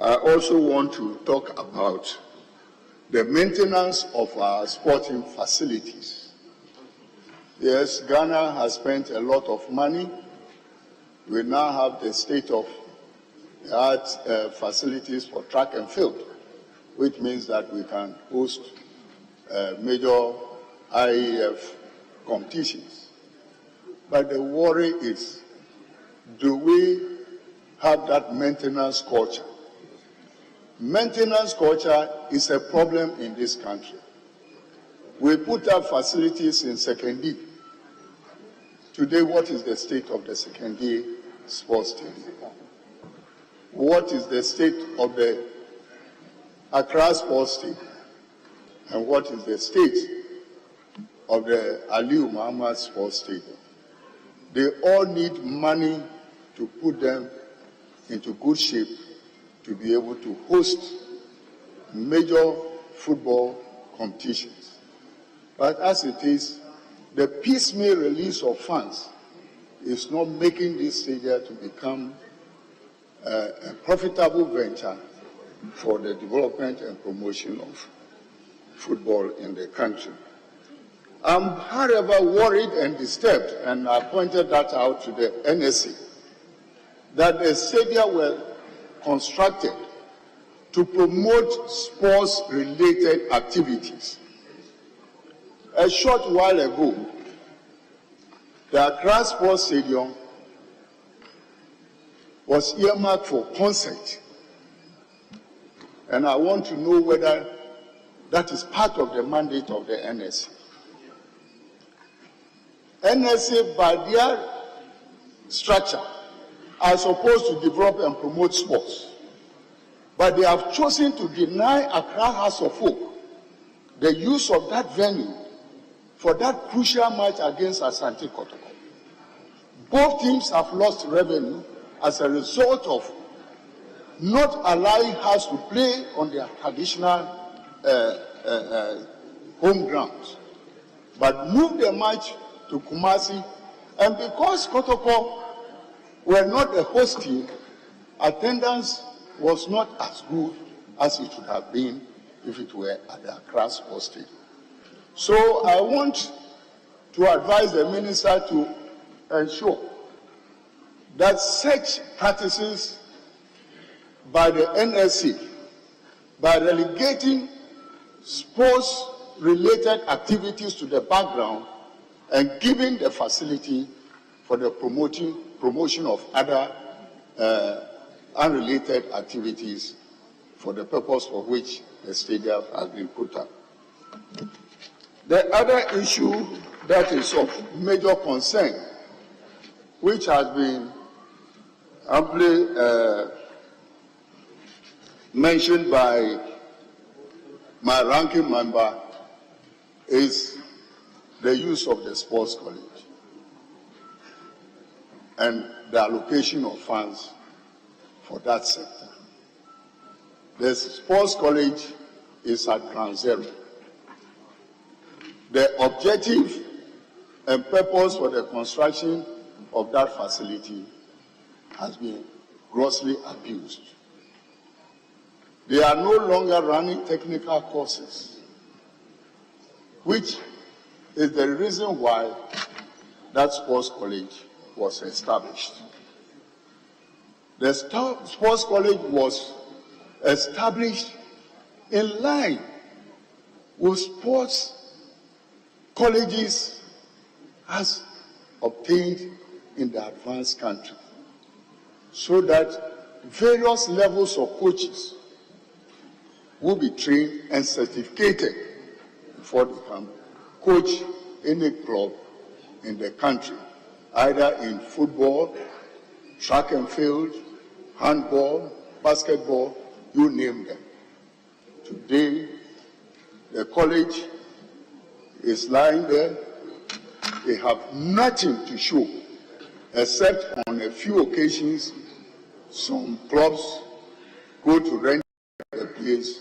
I also want to talk about the maintenance of our sporting facilities. Yes, Ghana has spent a lot of money. We now have the state of the art uh, facilities for track and field, which means that we can host uh, major IEF competitions. But the worry is, do we have that maintenance culture? Maintenance culture is a problem in this country. We put up facilities in Sekondi. Today, what is the state of the Sekondi sports stadium? What is the state of the Accra sports stadium? And what is the state of the Aliu Mahama sports stadium? They all need money to put them into good shape to be able to host major football competitions. But as it is, the piecemeal release of funds is not making this stadium to become uh, a profitable venture for the development and promotion of football in the country. I'm, however, worried and disturbed, and I pointed that out to the NSA, that the stadium were constructed to promote sports-related activities. A short while ago, the Accra Sports Stadium was earmarked for concert. And I want to know whether that is part of the mandate of the NSA. NSA, by their structure, are supposed to develop and promote sports. But they have chosen to deny Accra House of Folk the use of that venue for that crucial match against Asante Kotoko. Both teams have lost revenue as a result of not allowing us to play on their traditional uh, uh, uh, home grounds, but move the match to Kumasi. And because Kotoko were not a host team, attendance was not as good as it should have been if it were at the Accra Sports Stadium. So I want to advise the minister to ensure that such practices by the NSC, by relegating sports related activities to the background and giving the facility for the promoting, promotion of other uh, unrelated activities for the purpose for which the stadium has been put up. The other issue that is of major concern, which has been amply uh, mentioned by my ranking member, is the use of the sports college and the allocation of funds for that sector. The sports college is at ground zero. The objective and purpose for the construction of that facility has been grossly abused. They are no longer running technical courses, which is the reason why that sports college was established. The sports college was established in line with sports colleges as obtained in the advanced country so that various levels of coaches will be trained and certificated before they can coach any club in the country, either in football, track and field, handball, basketball, you name them. Today, the college is lying there. They have nothing to show except on a few occasions some clubs go to rent a place